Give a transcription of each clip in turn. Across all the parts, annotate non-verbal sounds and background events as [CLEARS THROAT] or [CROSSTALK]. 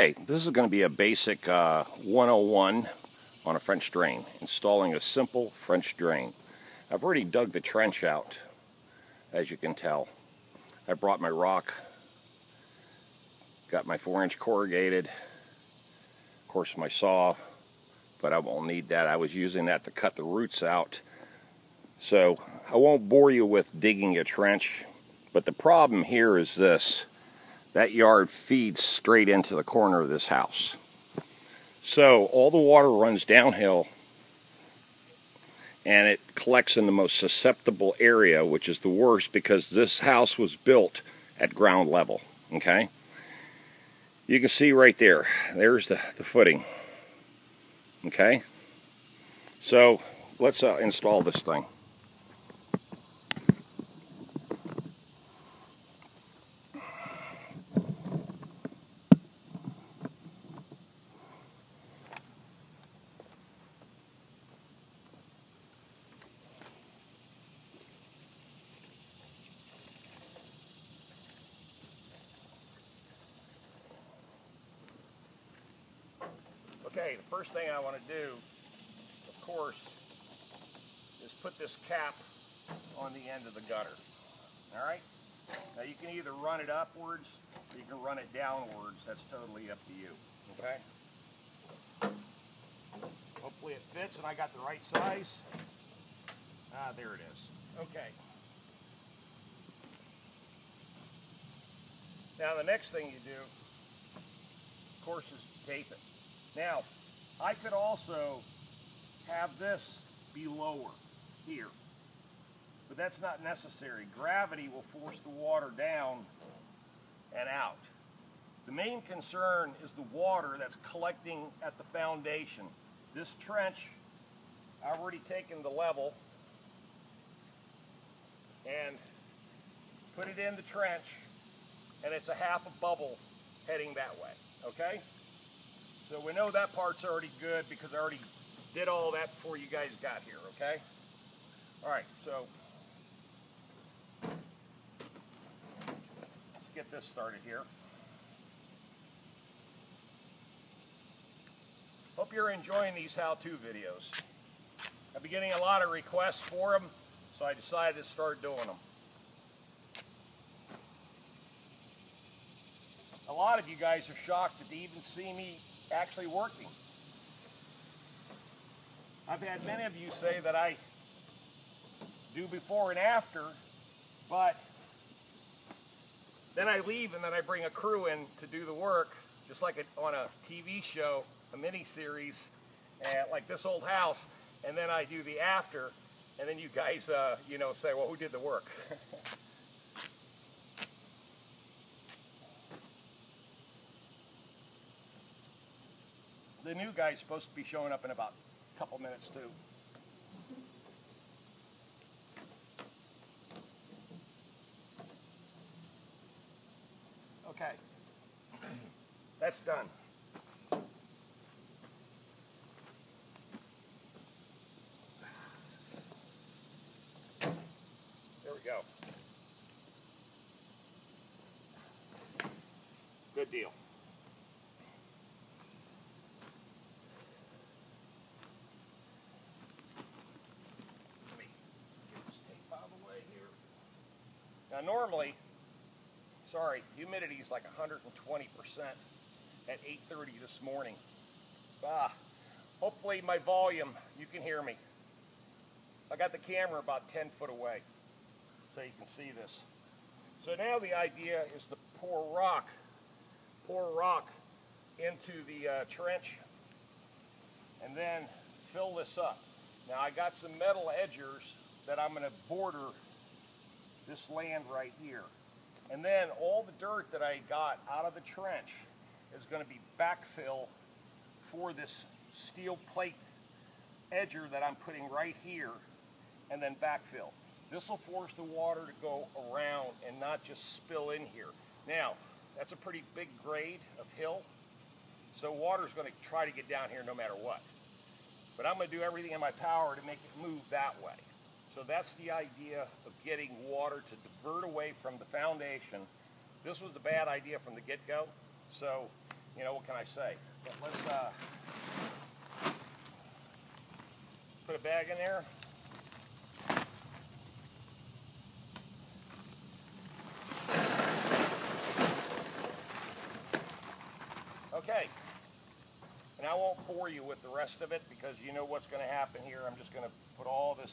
Hey, this is going to be a basic uh, 101 on a French drain, installing a simple French drain. I've already dug the trench out, as you can tell. I brought my rock, got my 4-inch corrugated, of course my saw, but I won't need that. I was using that to cut the roots out. So I won't bore you with digging a trench, but the problem here is this. That yard feeds straight into the corner of this house. So all the water runs downhill and it collects in the most susceptible area, which is the worst because this house was built at ground level, okay? You can see right there, there's the, the footing, okay? So let's uh, install this thing. Okay, the first thing I want to do, of course, is put this cap on the end of the gutter. All right? Now you can either run it upwards or you can run it downwards. That's totally up to you. Okay? Hopefully it fits and I got the right size. Ah, there it is. Okay. Now the next thing you do, of course, is tape it. Now, I could also have this be lower here, but that's not necessary. Gravity will force the water down and out. The main concern is the water that's collecting at the foundation. This trench, I've already taken the level and put it in the trench, and it's a half a bubble heading that way, okay? So we know that part's already good because I already did all that before you guys got here, okay? All right, so let's get this started here. Hope you're enjoying these how-to videos. I've been getting a lot of requests for them, so I decided to start doing them. A lot of you guys are shocked to even see me actually working. I've had many of you say that I do before and after, but then I leave and then I bring a crew in to do the work, just like a, on a TV show, a mini series, uh, like this old house, and then I do the after, and then you guys, uh, you know, say, well, who did the work? [LAUGHS] the new guy's supposed to be showing up in about a couple minutes too. Okay, [CLEARS THROAT] that's done. There we go. Good deal. Now normally, sorry, humidity is like 120% at 8.30 this morning. Ah, hopefully my volume, you can hear me. I got the camera about 10 foot away so you can see this. So now the idea is to pour rock, pour rock into the uh, trench and then fill this up. Now I got some metal edgers that I'm going to border this land right here. And then all the dirt that I got out of the trench is going to be backfill for this steel plate edger that I'm putting right here and then backfill. This will force the water to go around and not just spill in here. Now, that's a pretty big grade of hill, so water is going to try to get down here no matter what. But I'm going to do everything in my power to make it move that way. So that's the idea of getting water to divert away from the foundation. This was the bad idea from the get-go. So you know, what can I say? But let's uh, put a bag in there. Okay. And I won't bore you with the rest of it because you know what's going to happen here. I'm just going to put all this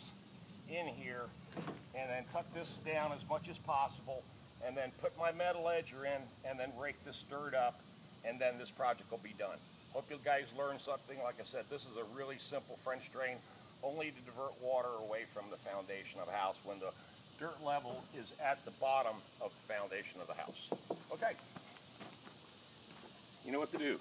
in here and then tuck this down as much as possible and then put my metal edger in and then rake this dirt up and then this project will be done. Hope you guys learned something. Like I said, this is a really simple French drain only to divert water away from the foundation of a house when the dirt level is at the bottom of the foundation of the house. Okay. You know what to do.